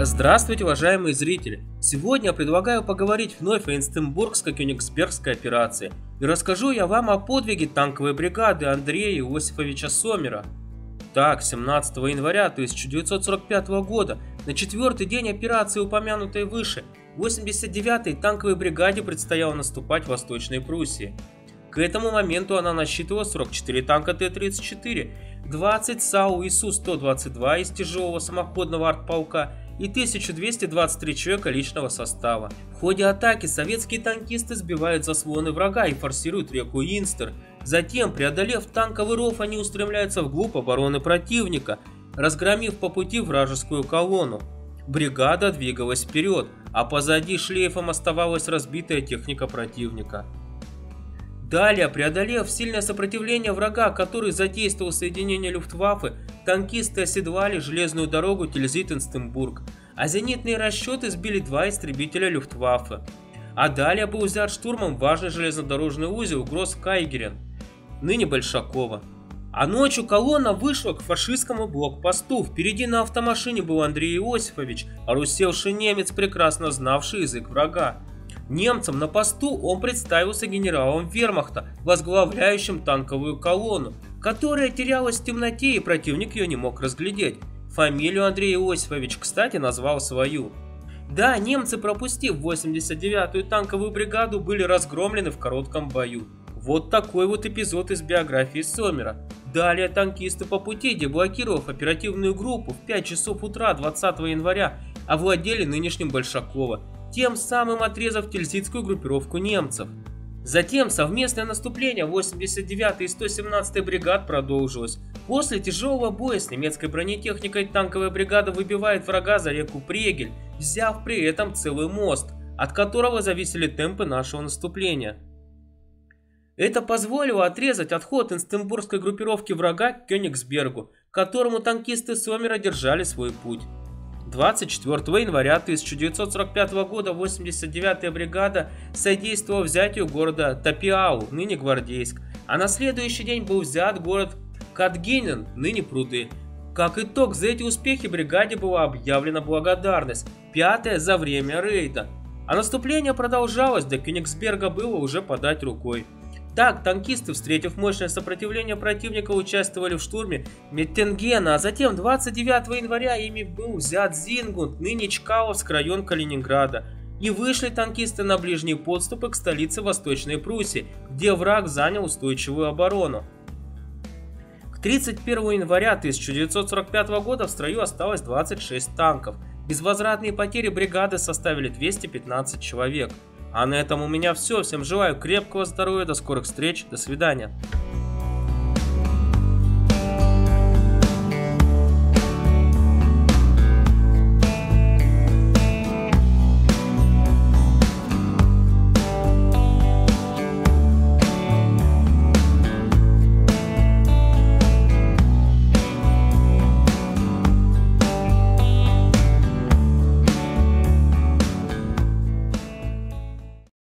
Здравствуйте, уважаемые зрители! Сегодня я предлагаю поговорить вновь о Инстенбургско-Кёнигсбергской операции. И расскажу я вам о подвиге танковой бригады Андрея Иосифовича Сомера. Так, 17 января 1945 года, на четвертый день операции, упомянутой выше, 89-й танковой бригаде предстояло наступать в Восточной Пруссии. К этому моменту она насчитывала 44 танка Т-34, 20 САУ ИСУ-122 из тяжелого самоходного артполка и 1223 человека личного состава. В ходе атаки советские танкисты сбивают заслоны врага и форсируют реку Инстер. Затем, преодолев танковый ров, они устремляются вглубь обороны противника, разгромив по пути вражескую колонну. Бригада двигалась вперед, а позади шлейфом оставалась разбитая техника противника. Далее, преодолев сильное сопротивление врага, который задействовал соединение Люфтваффе, танкисты оседлали железную дорогу Тильзит-Инстенбург, а зенитные расчеты сбили два истребителя Люфтваффе. А далее был взят штурмом важный железнодорожный узел Гросс-Кайгерен, ныне Большакова. А ночью колонна вышла к фашистскому блокпосту. Впереди на автомашине был Андрей Иосифович, а русевший немец, прекрасно знавший язык врага. Немцам на посту он представился генералом вермахта, возглавляющим танковую колонну, которая терялась в темноте и противник ее не мог разглядеть. Фамилию Андрей Иосифович, кстати, назвал свою. Да, немцы, пропустив 89-ю танковую бригаду, были разгромлены в коротком бою. Вот такой вот эпизод из биографии Сомера. Далее танкисты по пути, деблокировав оперативную группу в 5 часов утра 20 января, овладели нынешним Большакова тем самым отрезав тильзитскую группировку немцев. Затем совместное наступление 89-й и 117-й бригад продолжилось. После тяжелого боя с немецкой бронетехникой танковая бригада выбивает врага за реку Прегель, взяв при этом целый мост, от которого зависели темпы нашего наступления. Это позволило отрезать отход инстенбургской группировки врага к Кёнигсбергу, которому танкисты Сомера держали свой путь. 24 января 1945 года 89-я бригада содействовала взятию города Тапиау, ныне Гвардейск, а на следующий день был взят город Катгинен, ныне Пруды. Как итог, за эти успехи бригаде была объявлена благодарность, пятая за время рейда. А наступление продолжалось, до Кёнигсберга было уже подать рукой. Так, танкисты, встретив мощное сопротивление противника, участвовали в штурме Меттенгена, а затем 29 января ими был взят Зингунд, ныне Чкаловск, район Калининграда. И вышли танкисты на ближние подступы к столице Восточной Пруссии, где враг занял устойчивую оборону. К 31 января 1945 года в строю осталось 26 танков. Безвозвратные потери бригады составили 215 человек. А на этом у меня все. Всем желаю крепкого здоровья, до скорых встреч, до свидания.